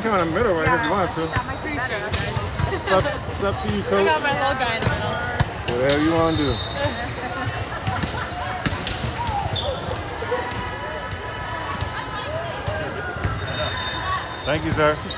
can come in the middle right if you want to. I'm pretty sure, guys. It's up, it's up to you, I coach. got my little guy in the middle. Whatever you want to do. Thank you, sir.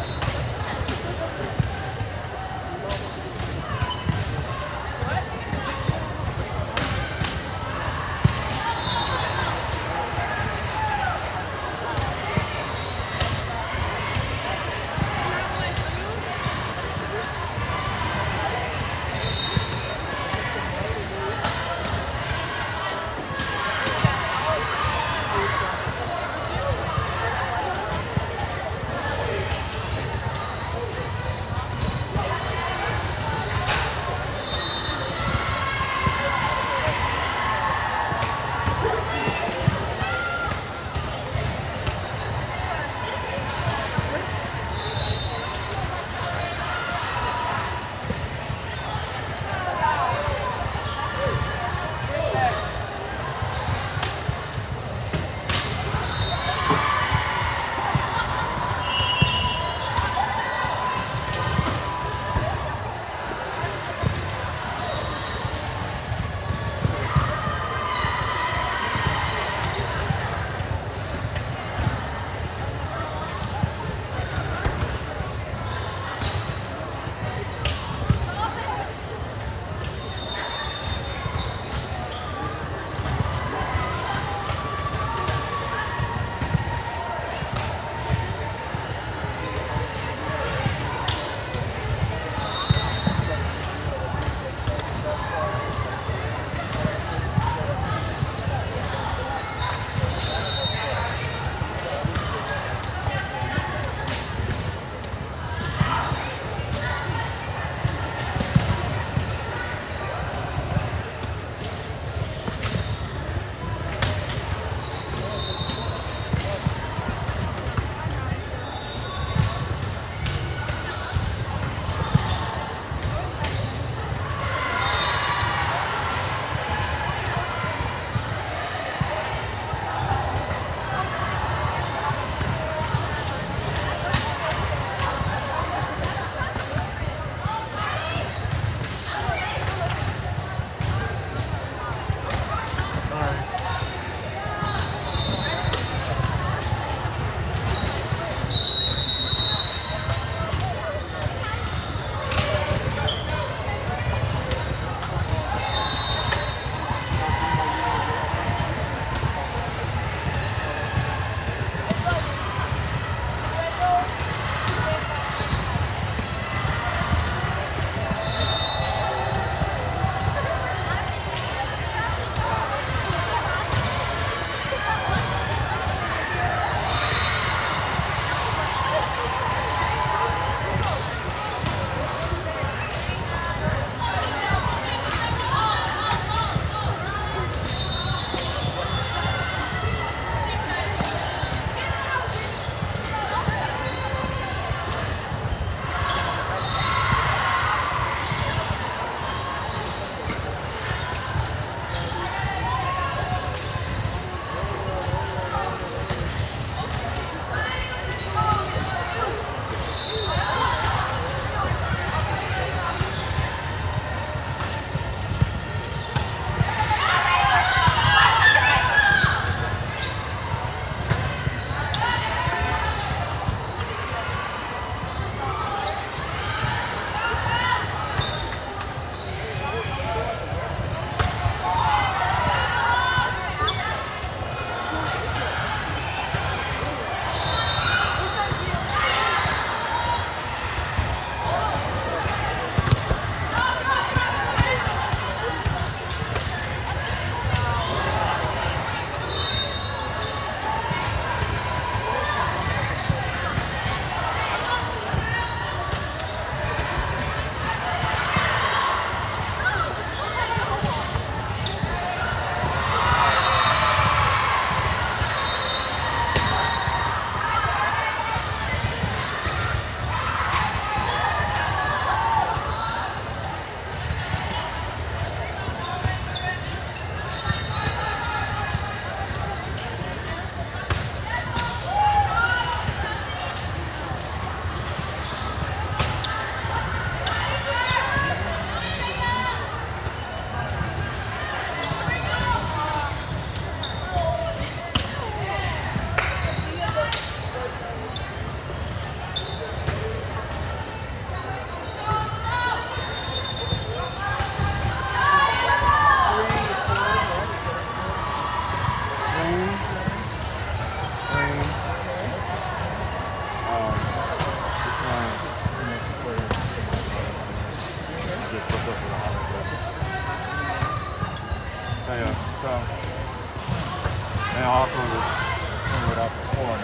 part.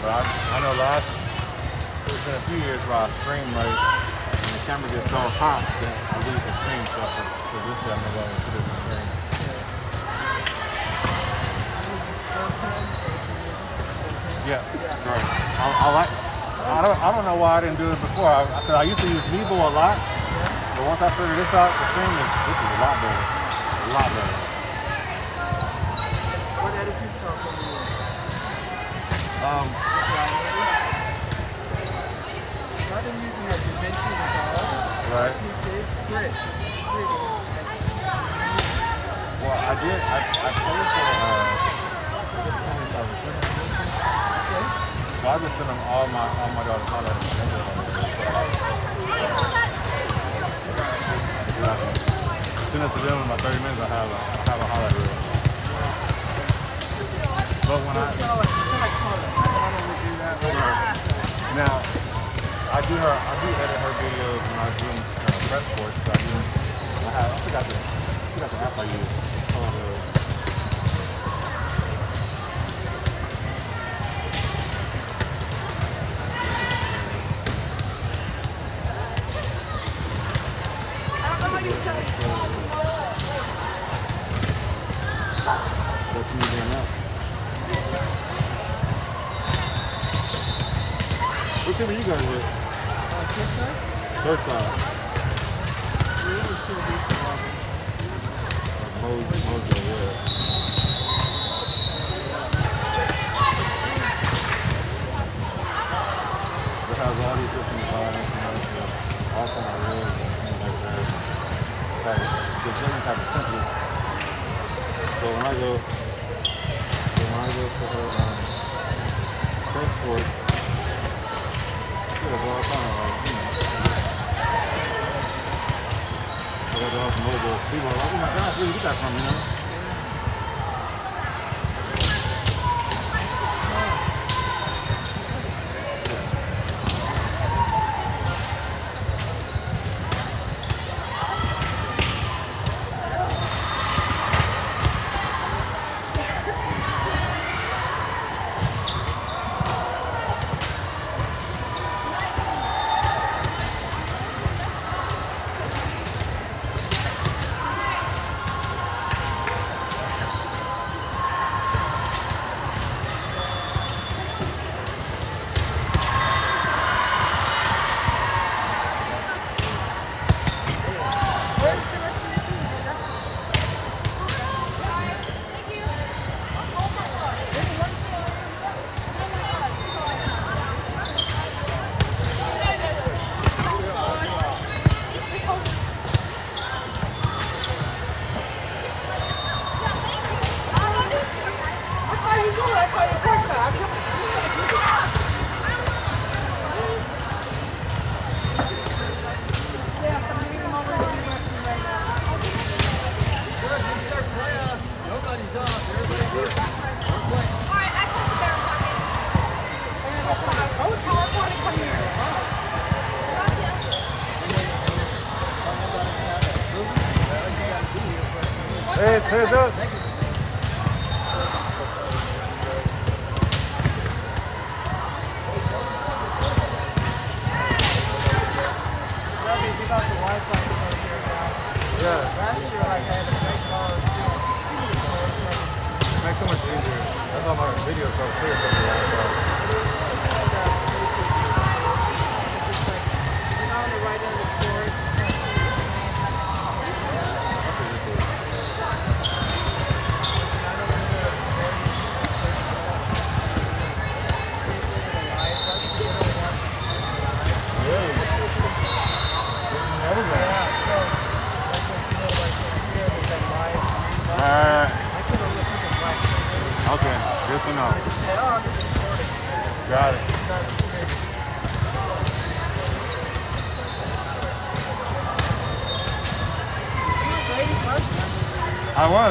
But I, I know last, it's been a few years where I stream late and the camera gets so hot that I lose the stream stuff. So, so this is I'm going to this stream. Yeah, right. I, I like. I don't. I don't know why I didn't do it before. I, I used to use Mevo a lot, but once I figured this out, the stream is this is a lot better. A lot better. What editing software do you use? Um, I've been using like DaVinci Resolve. right. PC, it's free. It's free. Well, I did. I, I paid for uh. So I just sent them all my all my daughter's highlights. Send it to them in about 30 minutes. I have a, I have a highlight reel. But when I It's kind of like, it's kind of like color. I don't want to do that. Like, now I do her I do edit her videos when I do them uh, press sports. So I do. I have I forgot the I forgot the app I use.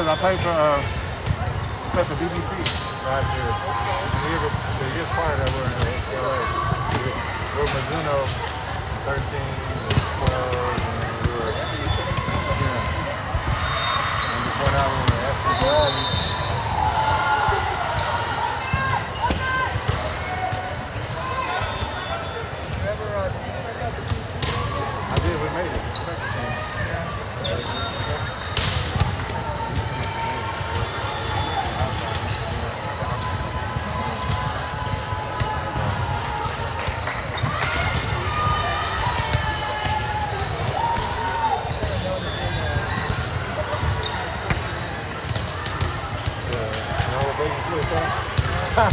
I. I for uh,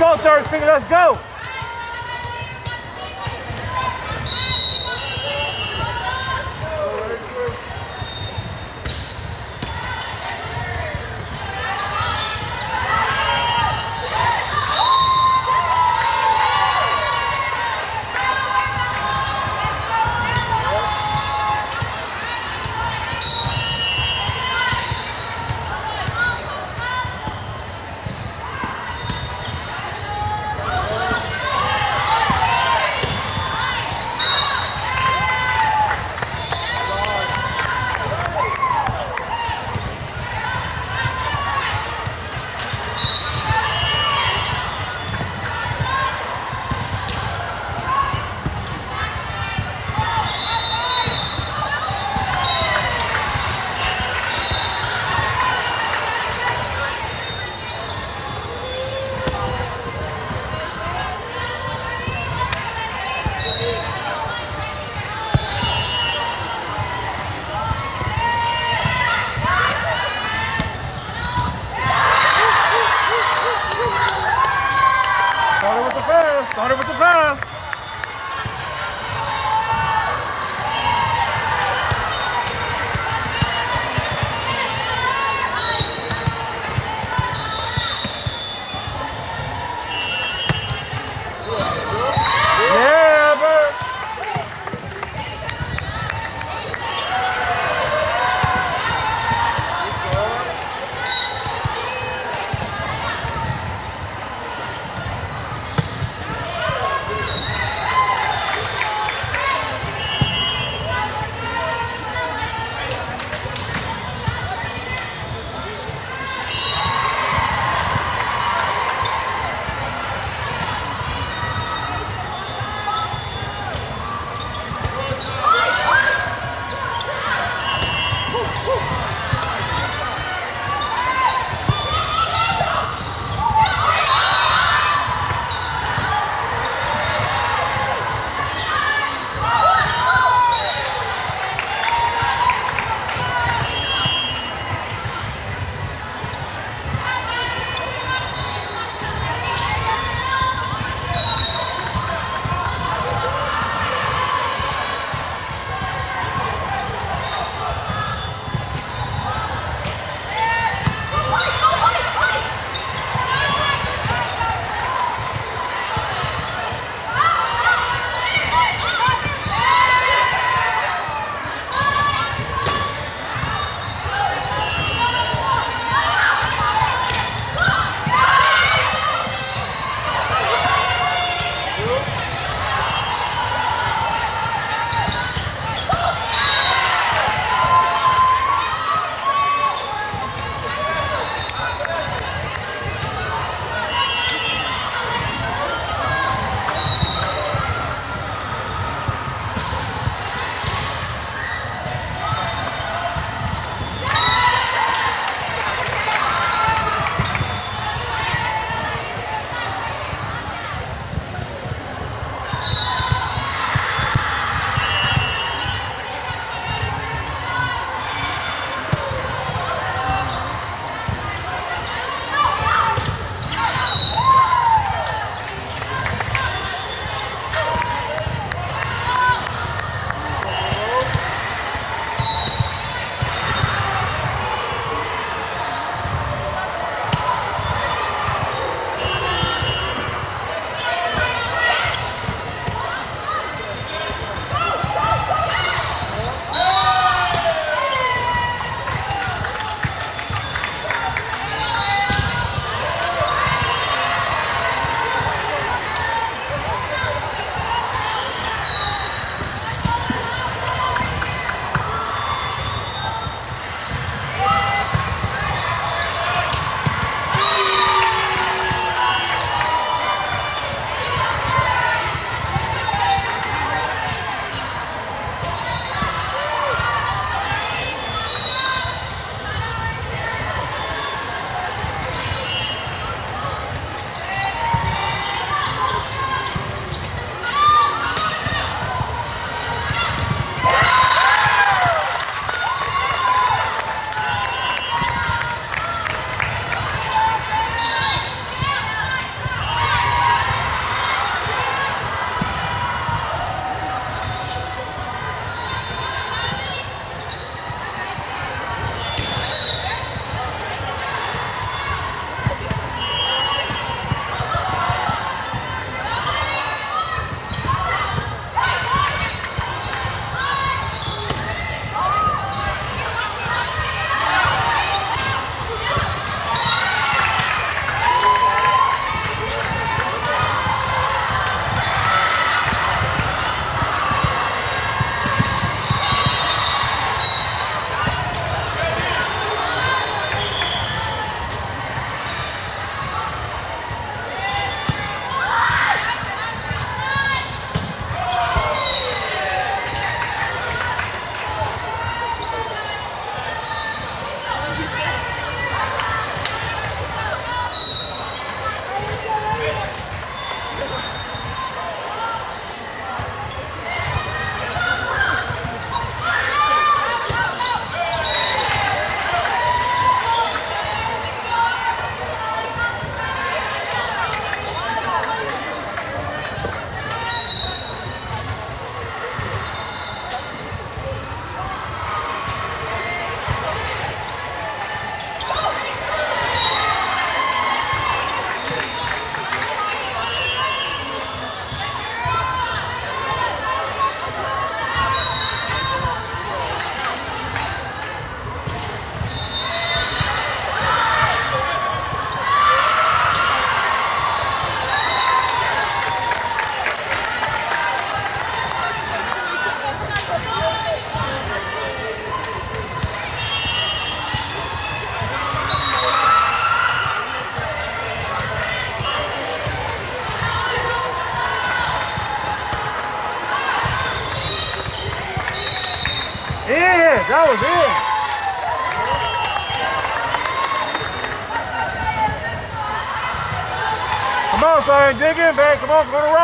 go, third finger. Let's go. On, go to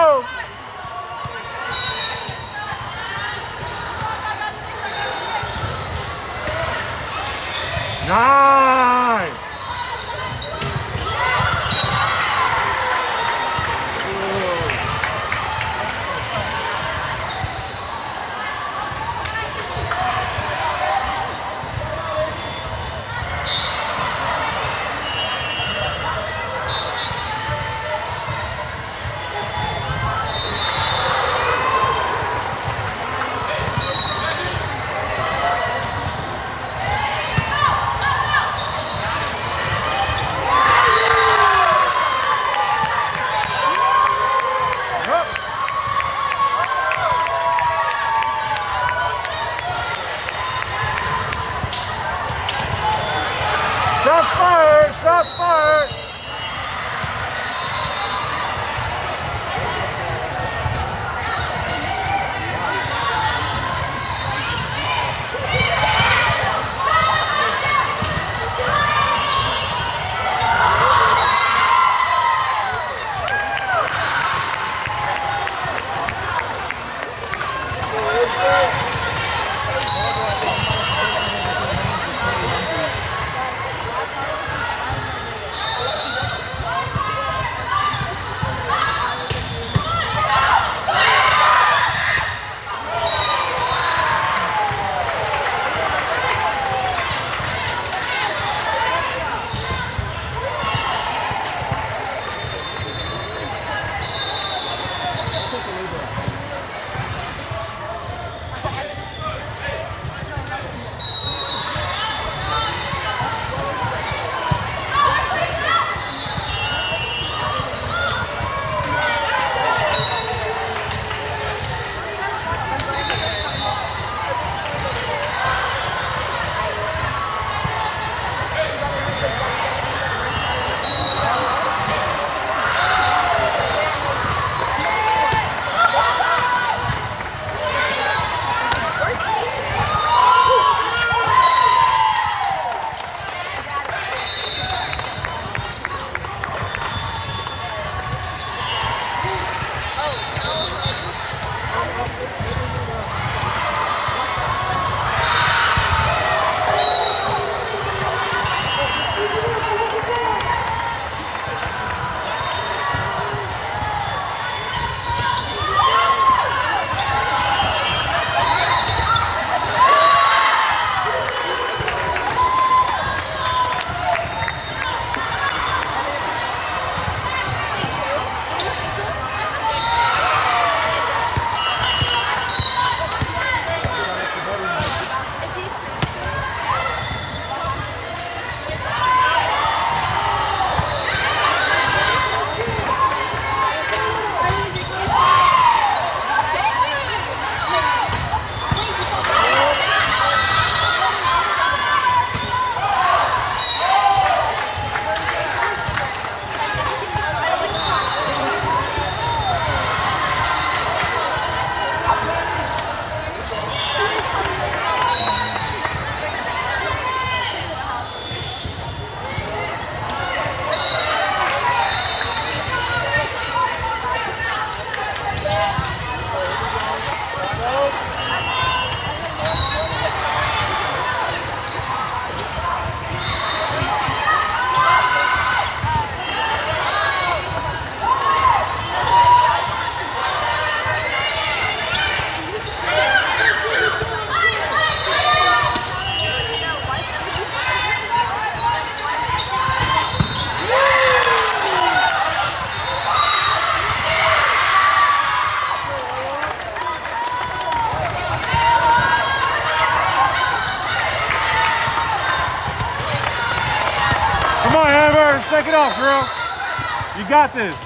this.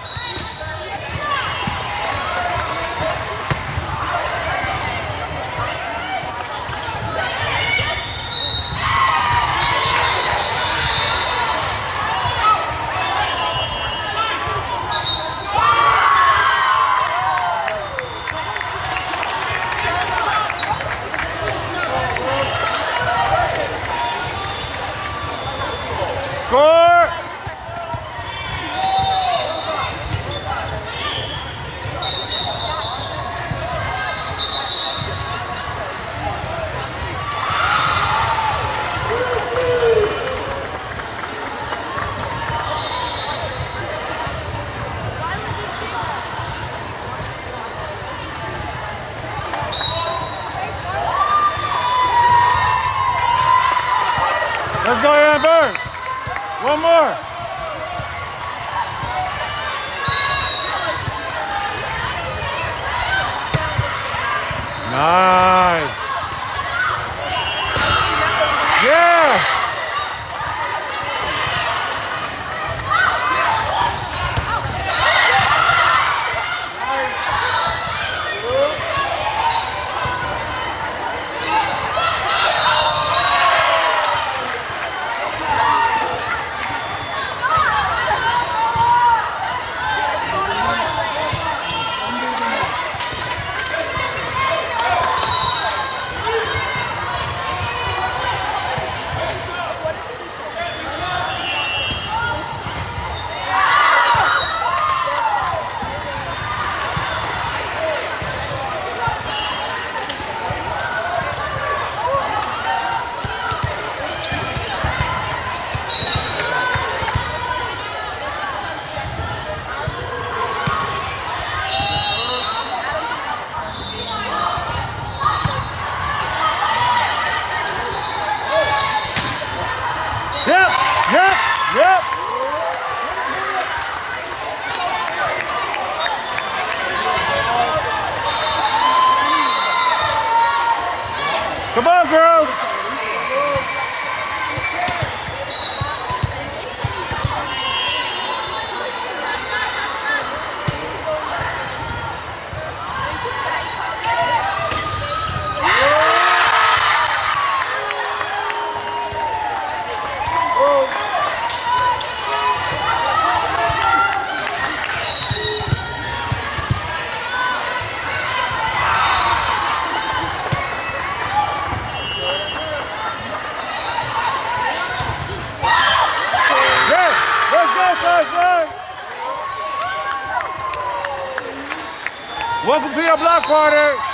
Yep, yep. Come on, girls. Yeah, let's go, Tyson. Welcome to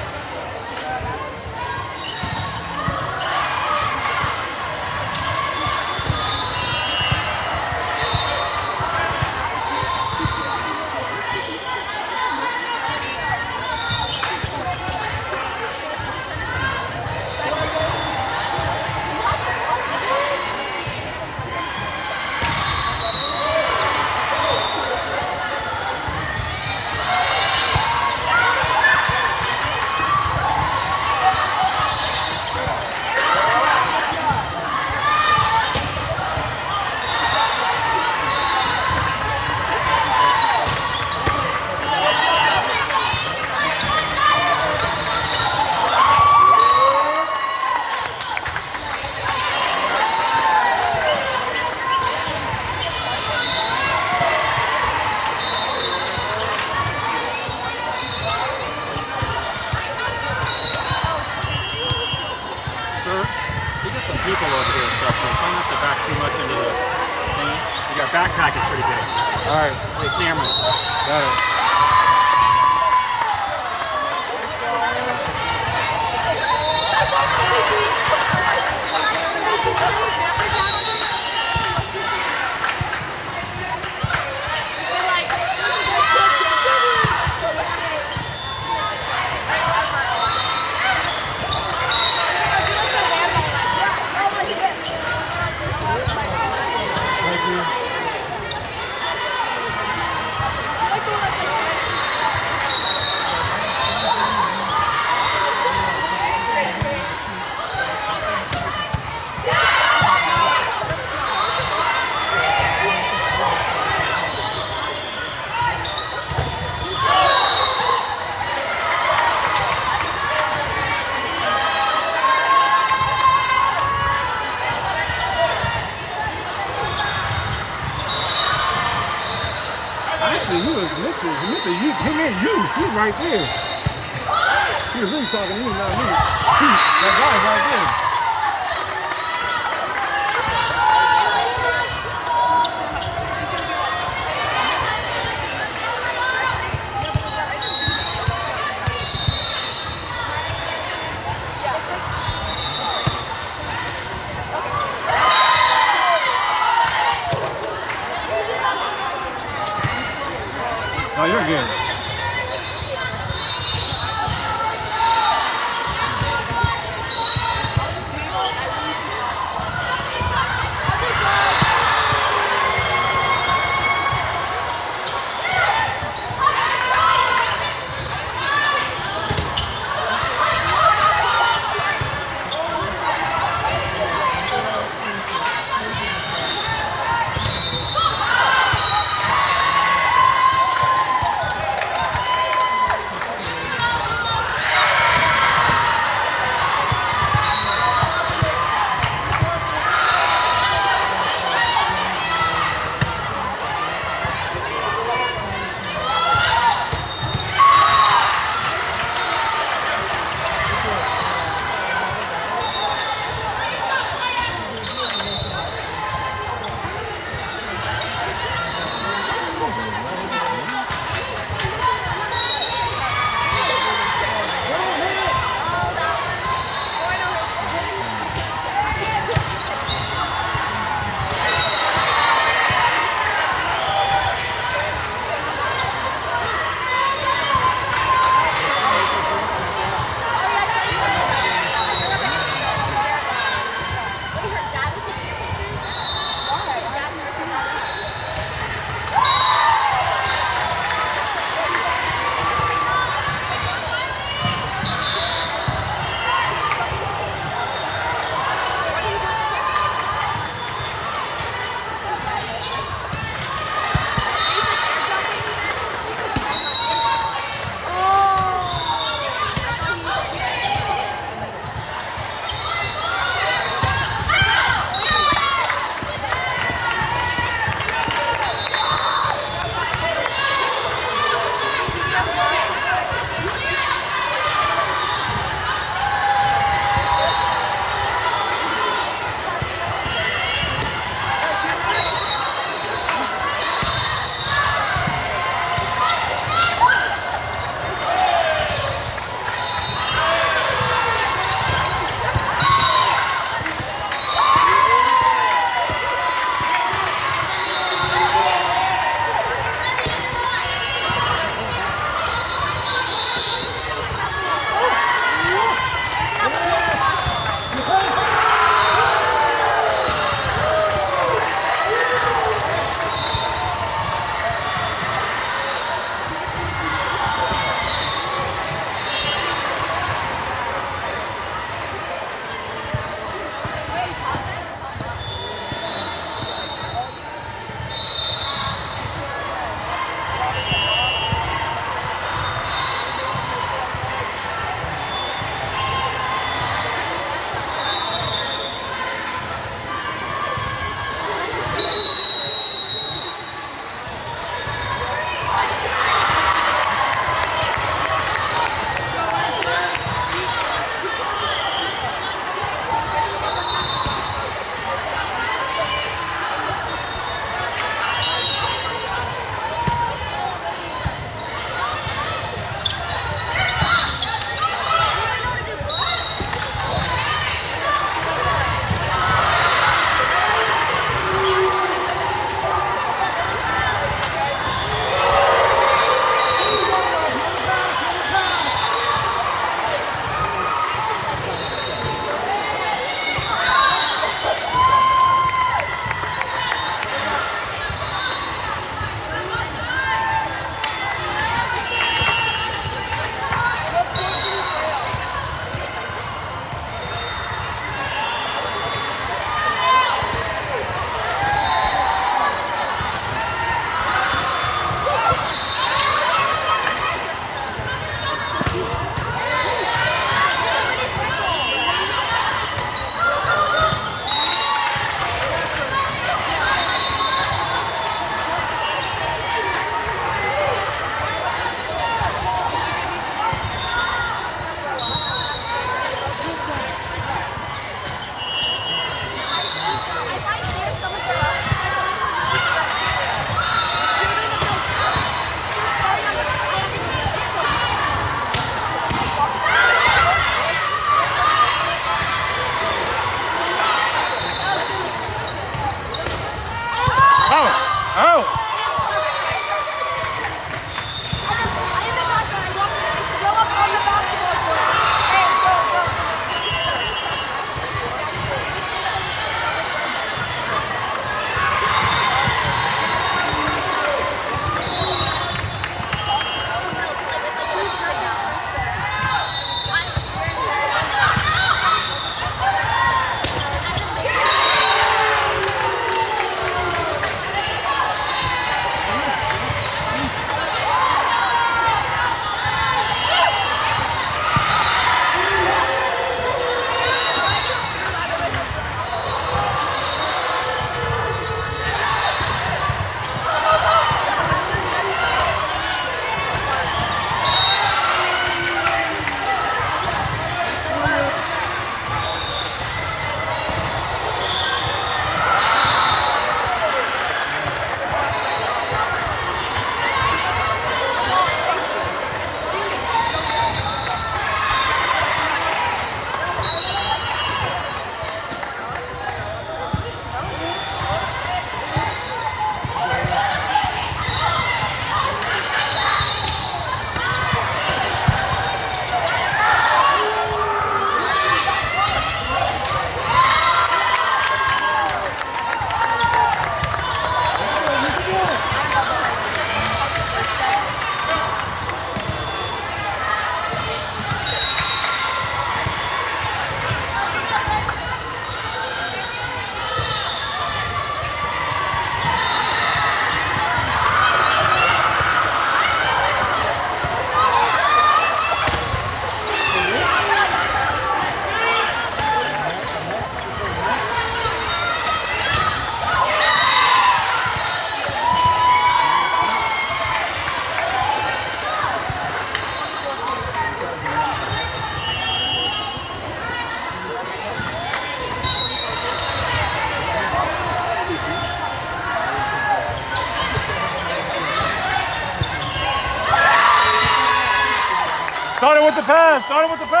pass. Started with the pass.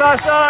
Sasha.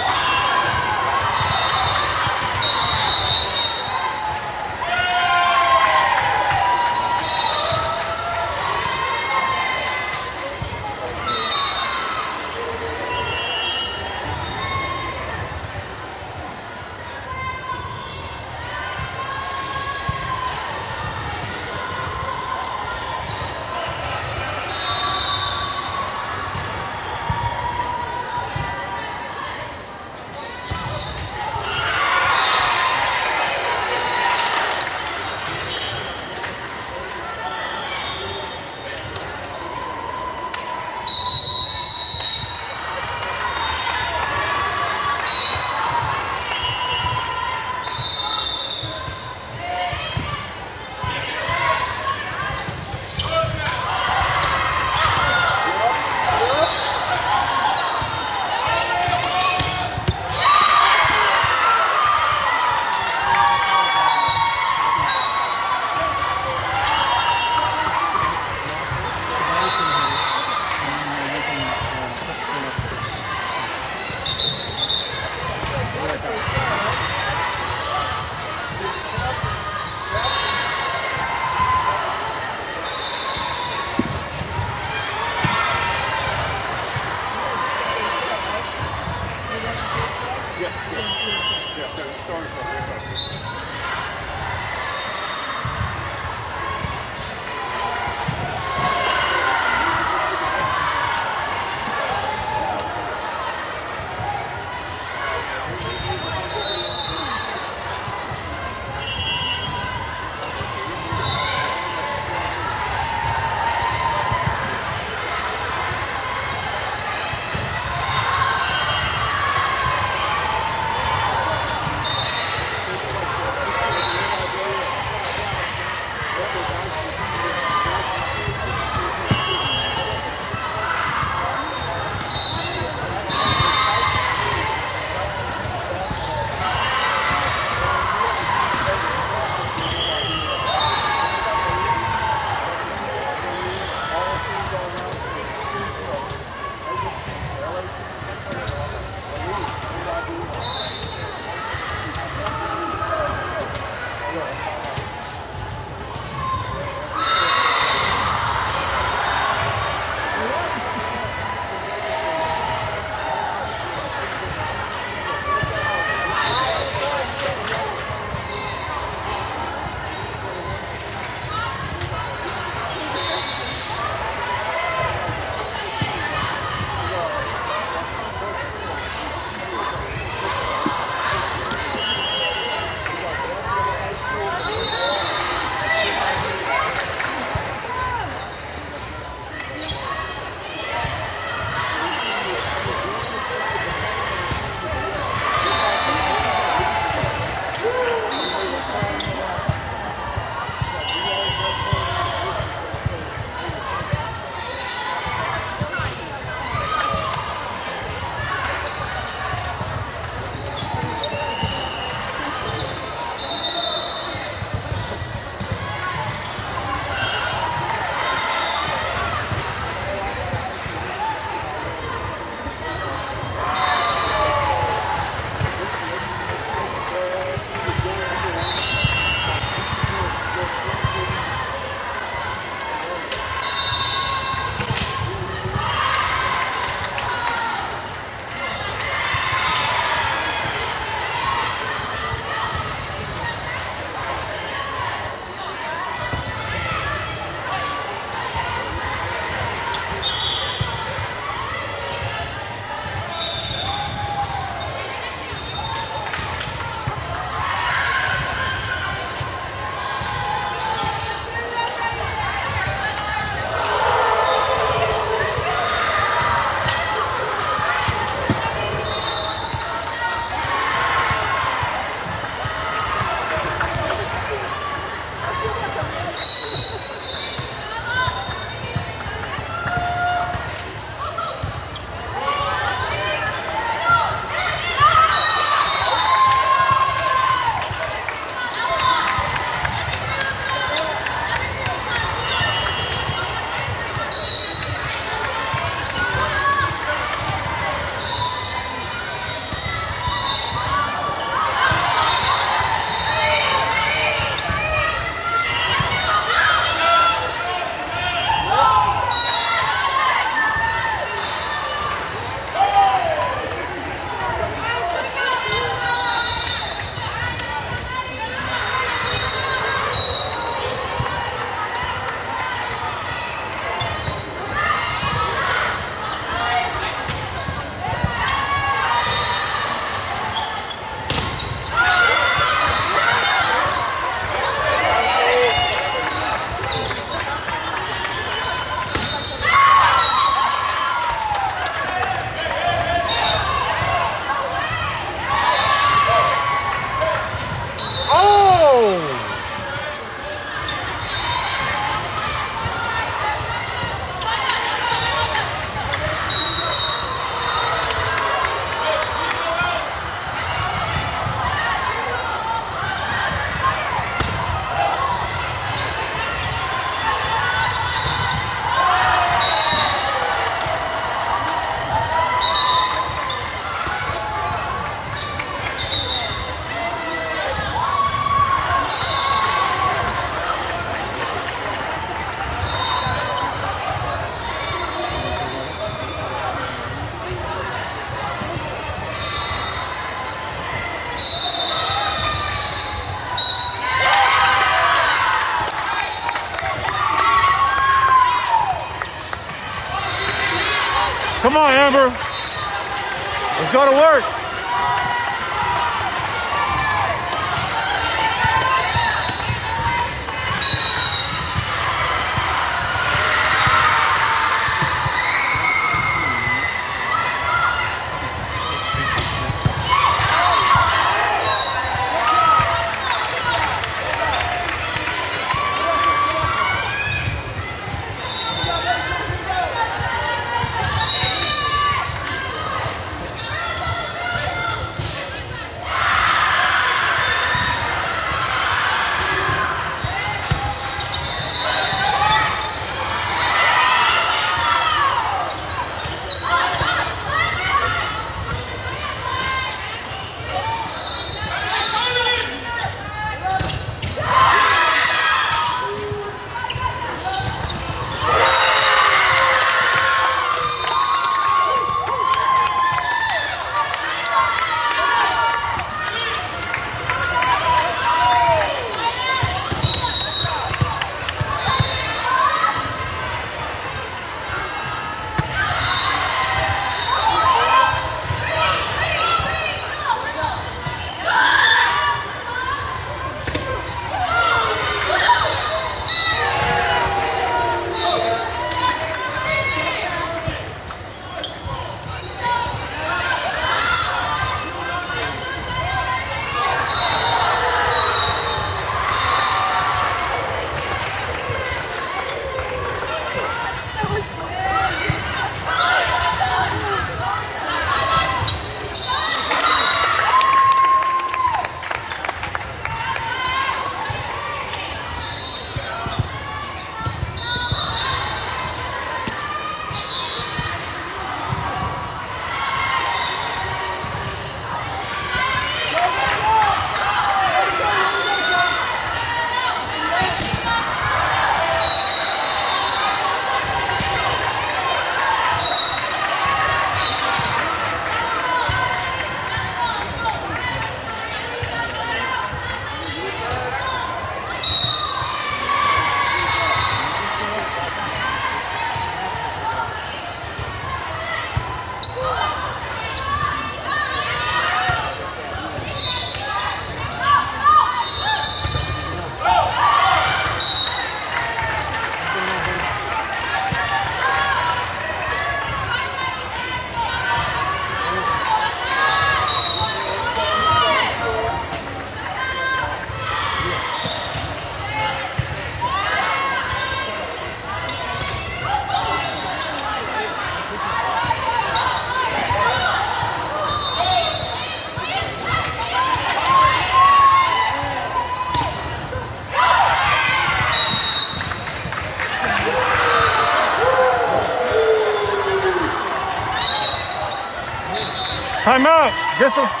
Time out. Get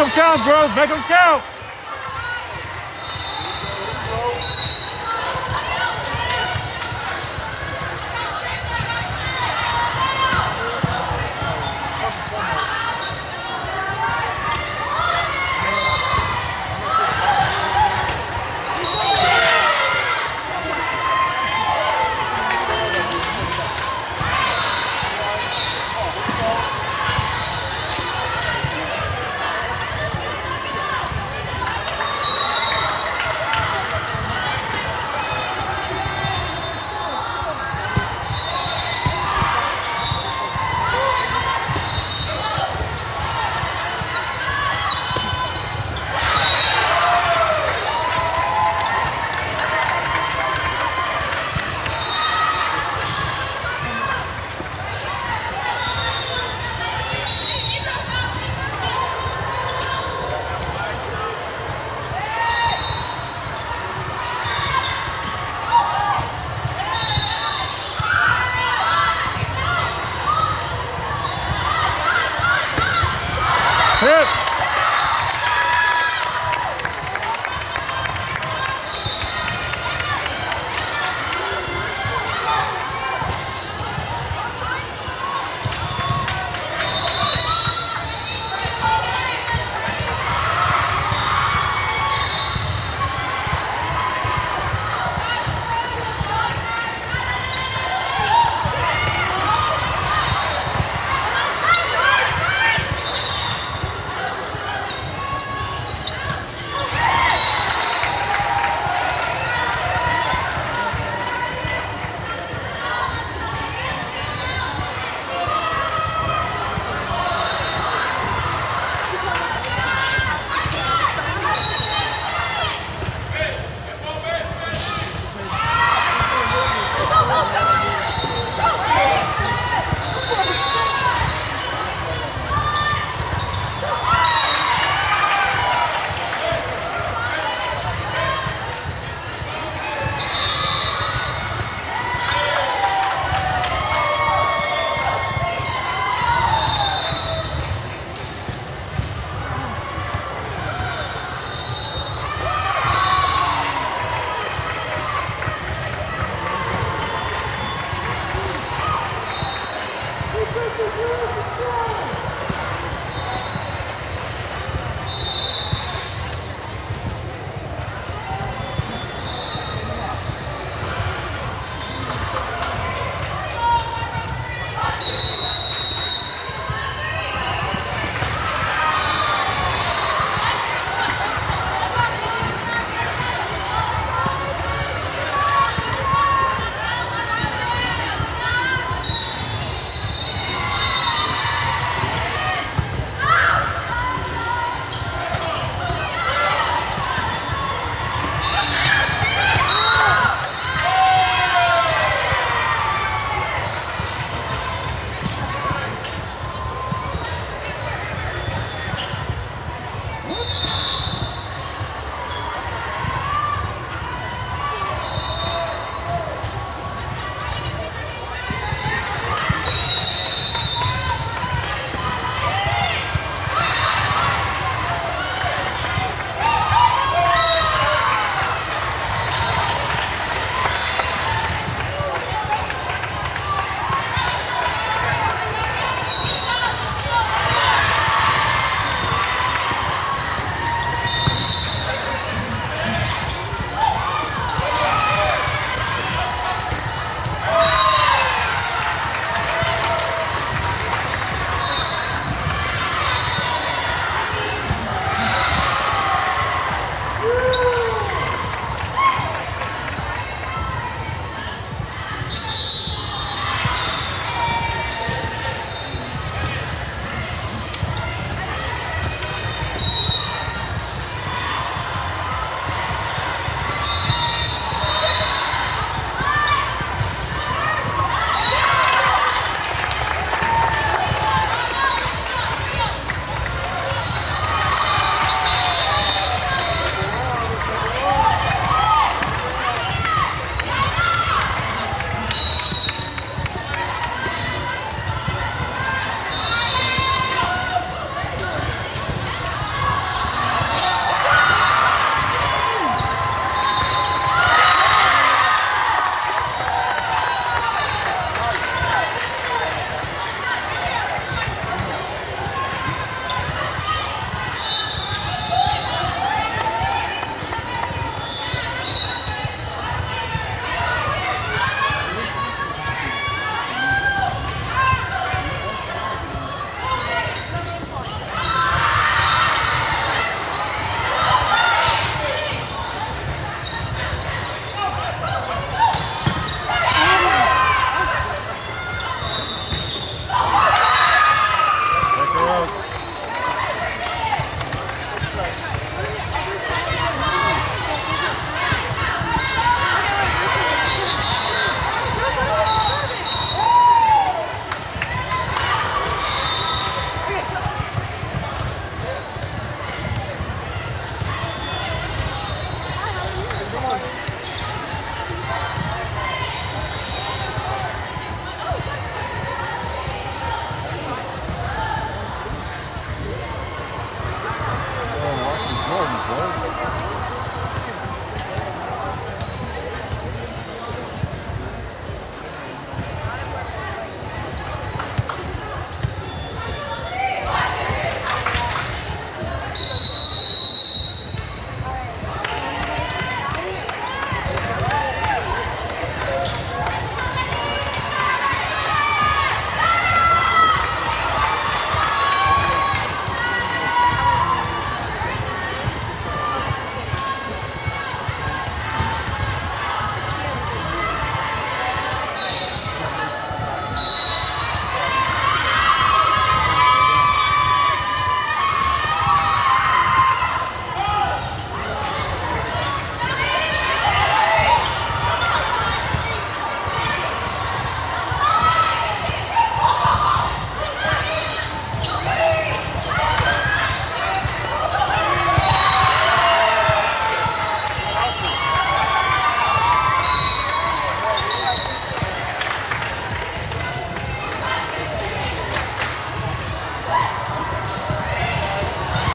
them count, bro. Make them count.